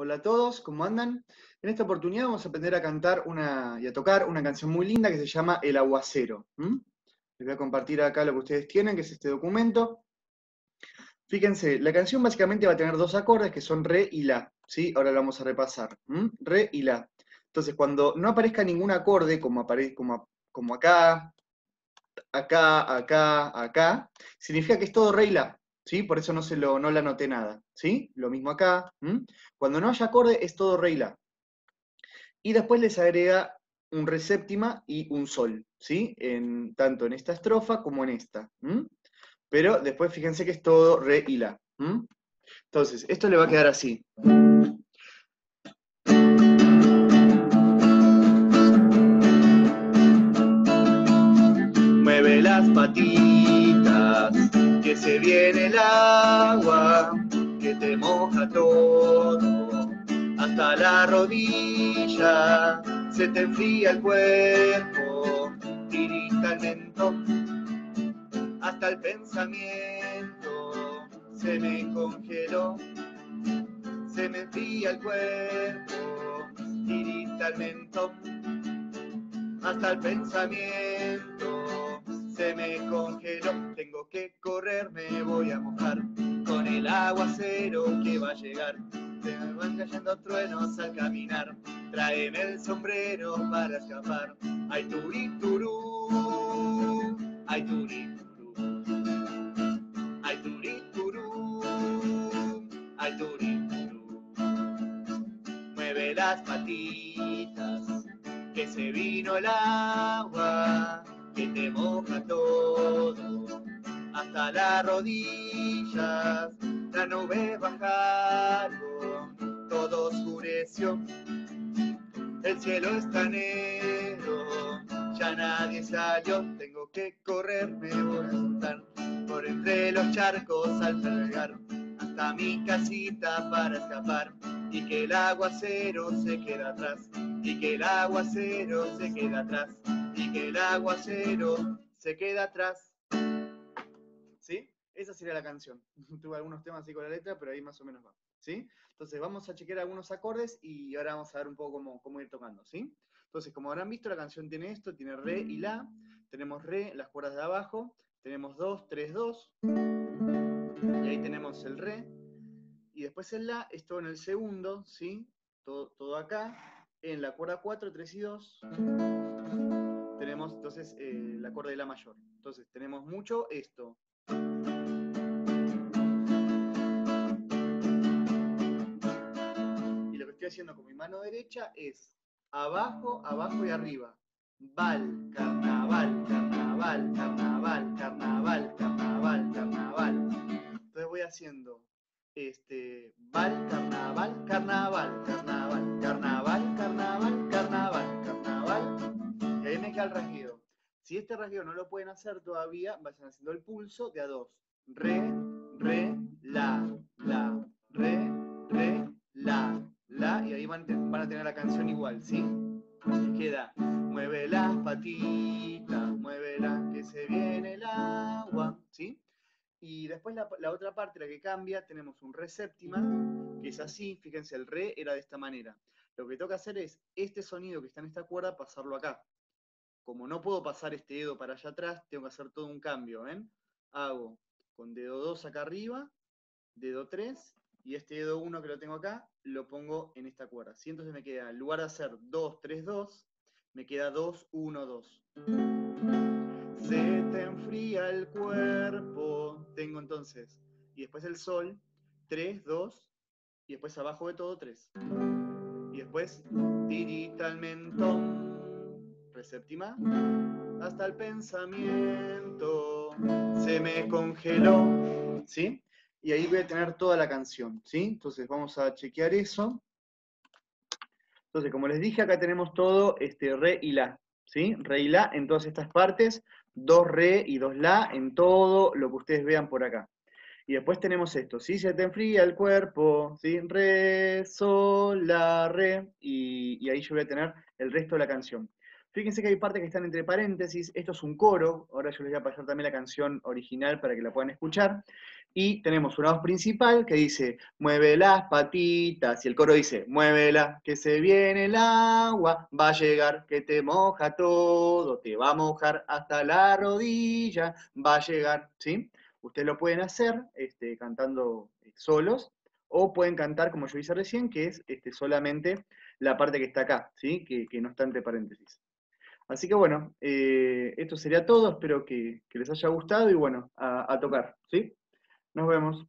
Hola a todos, ¿cómo andan? En esta oportunidad vamos a aprender a cantar una, y a tocar una canción muy linda que se llama El Aguacero. Les voy a compartir acá lo que ustedes tienen, que es este documento. Fíjense, la canción básicamente va a tener dos acordes que son re y la, ¿sí? Ahora lo vamos a repasar. Re y la. Entonces, cuando no aparezca ningún acorde, como, aparece, como, como acá, acá, acá, acá, significa que es todo re y la. ¿Sí? Por eso no, se lo, no le anoté nada, ¿sí? Lo mismo acá. Cuando no haya acorde es todo re y la. Y después les agrega un re séptima y un sol, ¿sí? En, tanto en esta estrofa como en esta. Pero después fíjense que es todo re y la. Entonces, esto le va a quedar así. Mueve las patitas que se viene el agua, que te moja todo, hasta la rodilla, se te enfría el cuerpo, tirita el mentón, hasta el pensamiento, se me congeló, se me enfría el cuerpo, tirita el mentón, hasta el pensamiento se me congeló, tengo que correr, me voy a mojar. Con el aguacero que va a llegar. Se me van cayendo truenos al caminar, tráeme el sombrero para escapar. Ay turiturú, ay turiturú, ay turiturú, ay turiturú. Mueve las patitas, que se vino el agua que te moja todo, hasta las rodillas, la nube bajaron, todo oscureció, el cielo está negro, ya nadie salió, tengo que correr, me voy a soltar por entre los charcos al llegar hasta mi casita para escapar y que el aguacero se queda atrás y que el aguacero se queda atrás y que el aguacero se queda atrás. ¿Sí? Esa sería la canción. Tuve algunos temas así con la letra, pero ahí más o menos va. ¿Sí? Entonces vamos a chequear algunos acordes y ahora vamos a ver un poco cómo, cómo ir tocando. ¿Sí? Entonces, como habrán visto, la canción tiene esto, tiene re y la. Tenemos re, las cuerdas de abajo. Tenemos dos, tres, dos. Y ahí tenemos el re. Y después el la, esto en el segundo, ¿sí? Todo, todo acá. En la cuerda 4, 3 y 2 entonces eh, el acorde de La mayor. Entonces tenemos mucho esto. Y lo que estoy haciendo con mi mano derecha es abajo, abajo y arriba. Val, carnaval, carnaval, carnaval, carnaval, carnaval, carnaval. Entonces voy haciendo este, val, este rasgueo no lo pueden hacer todavía, vayan haciendo el pulso de a dos. Re, re, la, la, re, re, la, la, y ahí van, a tener la canción igual, ¿sí? Queda, mueve las patitas, mueve las que se viene el agua, ¿sí? Y después la, la, otra parte, la que cambia, tenemos un re séptima, que es así, fíjense, el re era de esta manera. Lo que toca hacer es este sonido que está en esta cuerda, pasarlo acá como no puedo pasar este dedo para allá atrás, tengo que hacer todo un cambio, ¿ven? Hago con dedo 2 acá arriba, dedo 3, y este dedo 1 que lo tengo acá, lo pongo en esta cuerda. ¿sí? Entonces me queda, en lugar de hacer 2, 3, 2, me queda 2, 1, 2. Se te enfría el cuerpo, tengo entonces, y después el sol, 3, 2, y después abajo de todo 3. Y después tirita el mentón, séptima, hasta el pensamiento se me congeló, ¿sí? Y ahí voy a tener toda la canción, ¿sí? Entonces vamos a chequear eso. Entonces, como les dije, acá tenemos todo este re y la, ¿sí? Re y la en todas estas partes, dos re y dos la en todo lo que ustedes vean por acá. Y después tenemos esto, si se te enfría el cuerpo, ¿sí? Re, sol, la, re, y, y ahí yo voy a tener el resto de la canción. Fíjense que hay partes que están entre paréntesis, esto es un coro, ahora yo les voy a pasar también la canción original para que la puedan escuchar, y tenemos una voz principal que dice, mueve las patitas, y el coro dice, muévela, que se viene el agua, va a llegar, que te moja todo, te va a mojar hasta la rodilla, va a llegar, ¿sí? Ustedes lo pueden hacer este, cantando eh, solos, o pueden cantar como yo hice recién, que es este, solamente la parte que está acá, ¿sí? que, no está entre paréntesis. Así que bueno, eh, esto sería todo, espero que, les haya gustado y bueno, a, a tocar, ¿sí? Nos vemos.